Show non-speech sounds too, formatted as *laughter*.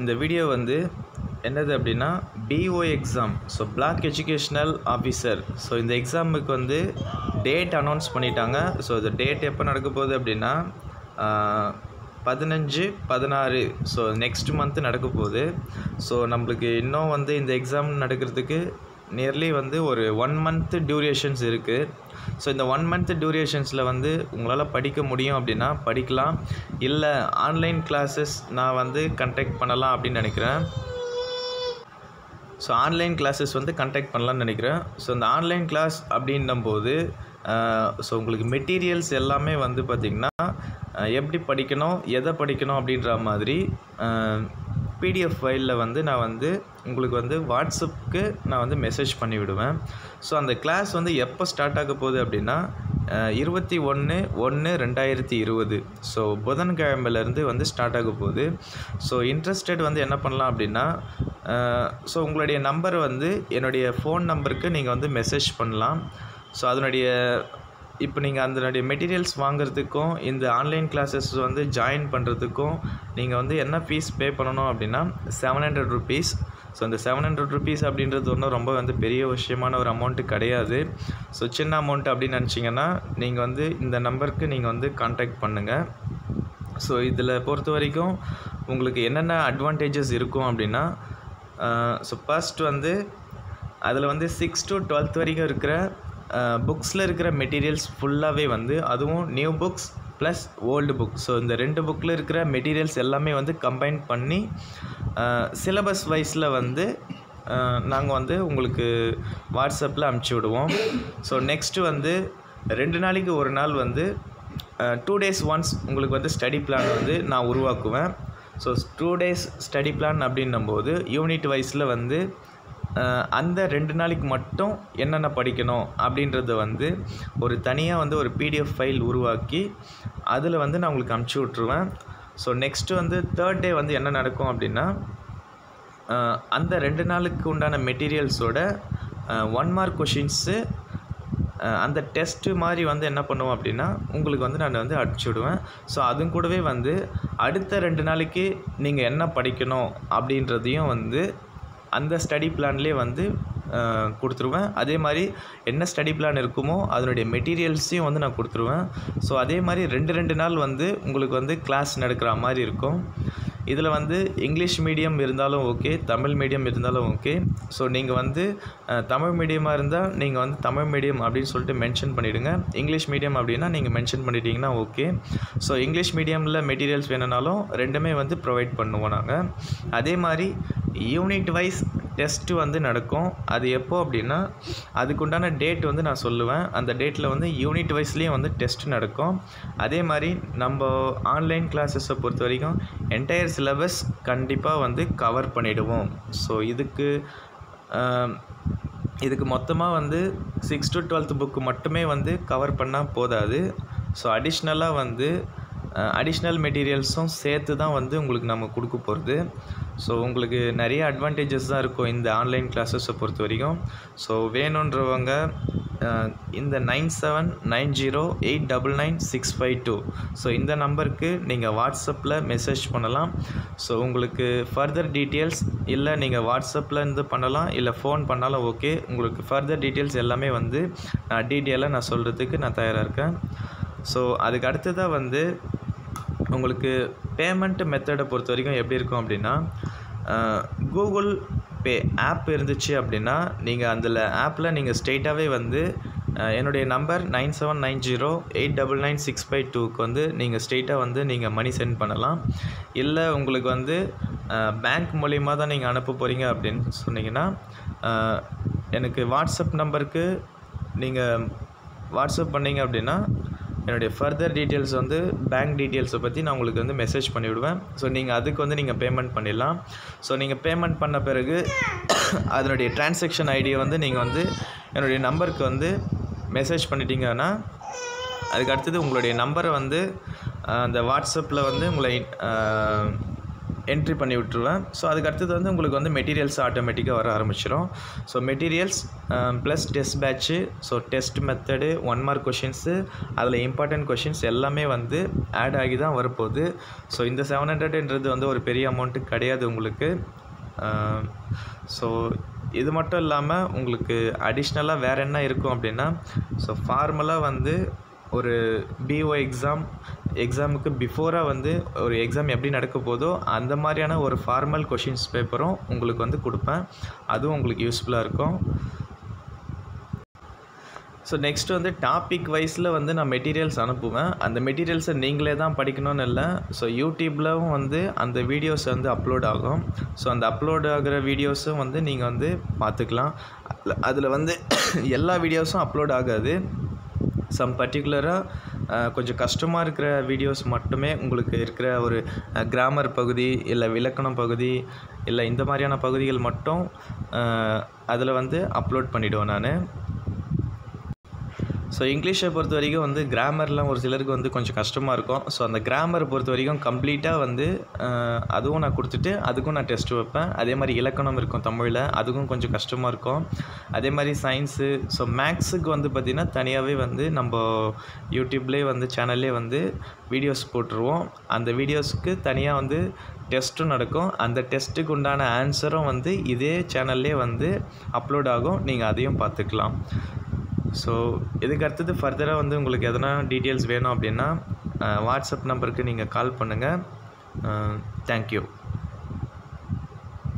இந்த வீடியோ வந்து என்னது அப்படின்னா BO exam so block educational officer so இந்த எக்ஸாமுக்கு வந்து டேட் அனௌன்ஸ் பண்ணிட்டாங்க. ஸோ இந்த டேட் எப்போ நடக்க போகுது அப்படின்னா பதினஞ்சு பதினாறு. ஸோ நெக்ஸ்ட் மந்த்து நடக்க போகுது. ஸோ நம்மளுக்கு இன்னும் வந்து இந்த எக்ஸாம் நடக்கிறதுக்கு நியர்லி வந்து ஒரு ஒன் மந்த்து டியூரேஷன்ஸ் இருக்குது ஸோ இந்த ஒன் மந்த் டியூரேஷன்ஸில் வந்து உங்களால் படிக்க முடியும் அப்படின்னா படிக்கலாம். இல்லை ஆன்லைன் கிளாஸஸ் நான் வந்து கண்டக்ட் பண்ணலாம் அப்படின்னு நினைக்கிறேன். ஸோ ஆன்லைன் கிளாஸஸ் வந்து கண்டக்ட் பண்ணலான்னு நினைக்கிறேன். ஸோ இந்த ஆன்லைன் கிளாஸ் அப்படின்னும்போது ஸோ உங்களுக்கு மெட்டீரியல்ஸ் எல்லாமே வந்து பார்த்திங்கன்னா எப்படி படிக்கணும் எதை படிக்கணும் அப்படின்ற மாதிரி பிடிஎஃப் ஃபைலில் வந்து நான் வந்து உங்களுக்கு வந்து வாட்ஸ்அப்புக்கு நான் வந்து மெசேஜ் பண்ணி விடுவேன் ஸோ அந்த கிளாஸ் வந்து எப்போ ஸ்டார்ட் ஆக போகுது அப்படின்னா இருபத்தி ஒன்று ஒன்று ரெண்டாயிரத்தி இருபது. ஸோ புதன்கிழமையிலேருந்து வந்து ஸ்டார்ட் ஆக போகுது. ஸோ இன்ட்ரெஸ்டட் வந்து என்ன பண்ணலாம் அப்படின்னா ஸோ உங்களுடைய நம்பர் வந்து என்னுடைய ஃபோன் நம்பருக்கு நீங்கள் வந்து மெசேஜ் பண்ணலாம். ஸோ அதனுடைய இப்போ நீங்கள் அதனுடைய மெட்டீரியல்ஸ் வாங்குறதுக்கும் இந்த ஆன்லைன் கிளாஸஸ் வந்து ஜாயின் பண்ணுறதுக்கும் நீங்கள் வந்து என்ன ஃபீஸ் பே பண்ணணும் அப்படின்னா செவன் ஹண்ட்ரட் ருபீஸ் ஸோ இந்த செவன் ஹண்ட்ரட் ருபீஸ் அப்படின்றது ஒன்றும் ரொம்ப வந்து பெரிய விஷயமான ஒரு அமௌண்ட்டு கிடையாது. ஸோ சின்ன அமௌண்ட் அப்படின்னு நினச்சிங்கன்னா நீங்கள் வந்து இந்த நம்பருக்கு நீங்கள் வந்து காண்டாக்ட் பண்ணுங்கள் ஸோ இதில் பொறுத்த வரைக்கும் உங்களுக்கு என்னென்ன அட்வான்டேஜஸ் இருக்கும் அப்படின்னா ஸோ ஃபஸ்ட் வந்து அதில் வந்து சிக்ஸ் டு டுவெல்த் வரைக்கும் இருக்கிற புக்ஸில் இருக்கிற மெட்டீரியல்ஸ் ஃபுல்லாகவே வந்து அதுவும் new books plus old book so இந்த ரெண்டு புக்கில் இருக்கிற மெட்டீரியல்ஸ் எல்லாமே வந்து கம்பைன் பண்ணி சிலபஸ் வைஸில் வந்து நாங்கள் வந்து உங்களுக்கு வாட்ஸ்அப்பில் அமுச்சு விடுவோம். ஸோ நெக்ஸ்ட்டு வந்து ரெண்டு நாளைக்கு ஒரு நாள் வந்து டூ டேஸ் ஒன்ஸ் உங்களுக்கு வந்து ஸ்டடி பிளான் வந்து நான் உருவாக்குவேன். So two days study plan அப்படின்னும்போது யூனிட் வைஸில் வந்து அந்த ரெண்டு நாளைக்கு மட்டும் என்னென்ன படிக்கணும் அப்படின்றத வந்து ஒரு தனியாக வந்து ஒரு பிடிஎஃப் ஃபைல் உருவாக்கி அதில் வந்து நான் உங்களுக்கு அமுச்சு விட்ருவேன் ஸோ நெக்ஸ்ட்டு வந்து தேர்ட் டே வந்து என்ன நடக்கும் அப்படின்னா அந்த ரெண்டு நாளுக்கு உண்டான மெட்டீரியல்ஸோட ஒன் மார்க் கொஷின்ஸு அந்த டெஸ்ட்டு மாதிரி வந்து என்ன பண்ணுவோம் அப்படின்னா உங்களுக்கு வந்து நான் வந்து அடிச்சு விடுவேன். ஸோ அதுவும் கூடவே வந்து அடுத்த ரெண்டு நாளைக்கு நீங்கள் என்ன படிக்கணும் அப்படின்றதையும் வந்து அந்த ஸ்டடி பிளான்லேயே வந்து கொடுத்துருவேன். அதே மாதிரி என்ன ஸ்டடி பிளான் இருக்குமோ அதனுடைய மெட்டீரியல்ஸையும் வந்து நான் கொடுத்துருவேன். ஸோ அதே மாதிரி ரெண்டு ரெண்டு நாள் வந்து உங்களுக்கு வந்து கிளாஸ் நடக்கிற மாதிரி இருக்கும். இதில் வந்து இங்கிலீஷ் மீடியம் இருந்தாலும் ஓகே தமிழ் மீடியம் இருந்தாலும் ஓகே ஸோ நீங்கள் வந்து தமிழ் மீடியமாக இருந்தால் நீங்கள் வந்து தமிழ் மீடியம் அப்படின்னு சொல்லிட்டு மென்ஷன் பண்ணிவிடுங்க இங்கிலீஷ் மீடியம் அப்படின்னா நீங்கள் மென்ஷன் பண்ணிட்டீங்கன்னா ஓகே ஸோ இங்கிலீஷ் மீடியமில் மெட்டீரியல்ஸ் வேணுனாலும் ரெண்டுமே வந்து ப்ரொவைட் பண்ணுவோம் நாங்கள் அதே மாதிரி யூனிட் வைஸ் டெஸ்ட்டு வந்து நடக்கும். அது எப்போ அப்படின்னா அதுக்குண்டான டேட் வந்து நான் சொல்லுவேன். அந்த டேட்டில் வந்து யூனிட் வைஸ்லேயும் வந்து டெஸ்ட் நடக்கும். அதே மாதிரி நம்ம ஆன்லைன் கிளாஸஸை பொறுத்த வரைக்கும் என்டையர் சிலபஸ் கண்டிப்பாக வந்து கவர் பண்ணிவிடுவோம் ஸோ இதுக்கு இதுக்கு மொத்தமாக வந்து சிக்ஸ் டு டுவெல்த் புக்கு மட்டுமே வந்து கவர் பண்ணால் போதாது. ஸோ அடிஷ்னலாக வந்து அடிஷ்னல் மெட்டீரியல்ஸும் சேர்த்து தான் வந்து உங்களுக்கு நம்ம கொடுக்க போகிறது ஸோ உங்களுக்கு நிறைய அட்வான்டேஜஸ் தான் இருக்கும் இந்த ஆன்லைன் கிளாஸஸை பொறுத்த வரைக்கும். ஸோ வேணுன்றவங்க இந்த nine seven nine zero eight double nine six five two. So இந்த நம்பருக்கு நீங்கள் வாட்ஸ்அப்பில் மெசேஜ் பண்ணலாம். ஸோ உங்களுக்கு ஃபர்தர் டீட்டெயில்ஸ் இல்லை நீங்கள் வாட்ஸ்அப்பில் இருந்து பண்ணலாம் இல்லை ஃபோன் பண்ணாலும் ஓகே உங்களுக்கு ஃபர்தர் டீட்டெயில்ஸ் எல்லாமே வந்து நான் டீட்டெயிலாக நான் சொல்கிறதுக்கு நான் தயாராக இருக்கேன். ஸோ அதுக்கு அடுத்ததாக வந்து உங்களுக்கு பேமெண்ட் மெத்தடை பொறுத்த வரைக்கும் எப்படி இருக்கும் அப்படின்னா கூகுள் பே ஆப் இருந்துச்சு அப்படின்னா நீங்கள் அதில் ஆப்பில் நீங்கள் ஸ்ட்ரெயிட்டாகவே வந்து என்னுடைய number nine seven nine zero eight double nine six five டூக்கு வந்து நீங்கள் ஸ்ட்ரெயிட்டாக வந்து நீங்கள் மணி சென்ட் பண்ணலாம். இல்லை உங்களுக்கு வந்து பேங்க் மூலிமா தான் நீங்கள் அனுப்ப போகிறீங்க அப்படின்னு சொன்னீங்கன்னா எனக்கு வாட்ஸ்அப் நம்பருக்கு நீங்கள் வாட்ஸ்அப் பண்ணிங்க அப்படின்னா என்னுடைய ஃபர்தர் டீட்டெயில்ஸ் வந்து பேங்க் டீட்டெயில்ஸை பற்றி நான் உங்களுக்கு வந்து மெசேஜ் பண்ணிவிடுவேன். ஸோ நீங்கள் அதுக்கு வந்து நீங்கள் பேமெண்ட் பண்ணிடலாம். ஸோ நீங்கள் பேமெண்ட் பண்ண பிறகு *coughs* அதனுடைய டிரான்சாக்ஷன் ஐடியை வந்து நீங்கள் வந்து என்னுடைய நம்பருக்கு வந்து மெசேஜ் பண்ணிட்டீங்கன்னா அதுக்கு அடுத்தது உங்களுடைய நம்பரை வந்து அந்த வாட்ஸ்அப்பில் வந்து உங்களை என்ட்ரி பண்ணி விட்ருவேன் ஸோ அதுக்கு அடுத்தது வந்து உங்களுக்கு வந்து மெட்டீரியல்ஸ் ஆட்டோமேட்டிக்காக வர ஆரம்பிச்சிடும் so materials plus test batch so test method one mark questions அதில் இம்பார்ட்டன்ட் கொஷின்ஸ் எல்லாமே வந்து ஆட் ஆகி தான் வரப்போகுது. ஸோ இந்த செவன் ஹண்ட்ரட்ன்றது வந்து ஒரு பெரிய அமௌண்ட்டு கிடையாது உங்களுக்கு. Um, ஸோ இது மட்டும் இல்லாமல் உங்களுக்கு அடிஷ்னலாக வேறு என்ன இருக்கும் அப்படின்னா ஸோ ஃபார்மலாக வந்து ஒரு பிஓ எக்ஸாம் எக்ஸாமுக்கு பிஃபோராக வந்து ஒரு எக்ஸாம் எப்படி நடக்க போதோ அந்த மாதிரியான ஒரு ஃபார்மல் கொஷின்ஸ் பேப்பரும் உங்களுக்கு வந்து கொடுப்பேன். அதுவும் உங்களுக்கு யூஸ்ஃபுல்லாக இருக்கும். ஸோ நெக்ஸ்ட் வந்து டாபிக் வைஸில் வந்து நான் மெட்டீரியல்ஸ் அனுப்புவேன். அந்த மெட்டீரியல்ஸை நீங்களே தான் படிக்கணும்னு இல்லை. ஸோ யூடியூப்லவும் வந்து அந்த வீடியோஸ் வந்து அப்லோட் ஆகும். ஸோ அந்த அப்லோட் ஆகிற வீடியோஸும் வந்து நீங்கள் வந்து பார்த்துக்கலாம். அதில் வந்து *coughs* எல்லா வீடியோஸும் அப்லோட் ஆகாது. சம் பர்டிகுலராக கொஞ்சம் கஷ்டமாக இருக்கிற வீடியோஸ் மட்டுமே உங்களுக்கு இருக்கிற ஒரு கிராமர் பகுதி இல்லை விளக்கணம் பகுதி இல்லை இந்த மாதிரியான பகுதிகள் மட்டும் அதில் வந்து அப்லோட் பண்ணிவிடுவேன் நான். ஸோ இங்கிலீஷை பொறுத்த வரைக்கும் வந்து கிராமர்லாம் ஒரு சிலருக்கு வந்து கொஞ்சம் கஷ்டமாக இருக்கும். ஸோ அந்த கிராமரை பொறுத்த வரைக்கும் கம்ப்ளீட்டாக வந்து அதுவும் நான் கொடுத்துட்டு அதுக்கும் நான் டெஸ்ட் வைப்பேன். அதே மாதிரி இலக்கணம் இருக்கும் தமிழில் அதுக்கும் கொஞ்சம் கஷ்டமாக இருக்கும். அதே மாதிரி சயின்ஸு ஸோ மேக்ஸுக்கு வந்து பார்த்திங்கன்னா தனியாகவே வந்து நம்ம யூடியூப்லேயே வந்து சேனல்லே வந்து வீடியோஸ் போட்டுருவோம். அந்த வீடியோஸ்க்கு தனியாக வந்து டெஸ்ட்டும் நடக்கும். அந்த டெஸ்ட்டுக்கு உண்டான ஆன்சரும் வந்து இதே சேனல்லே வந்து அப்லோட் ஆகும். நீங்கள் அதையும் பார்த்துக்கலாம். ஸோ இதுக்கு அடுத்தது ஃபர்தராக வந்து உங்களுக்கு எதனா டீட்டெயில்ஸ் வேணும் அப்படின்னா வாட்ஸ்அப் நம்பருக்கு நீங்கள் கால் பண்ணுங்கள் தேங்க்யூ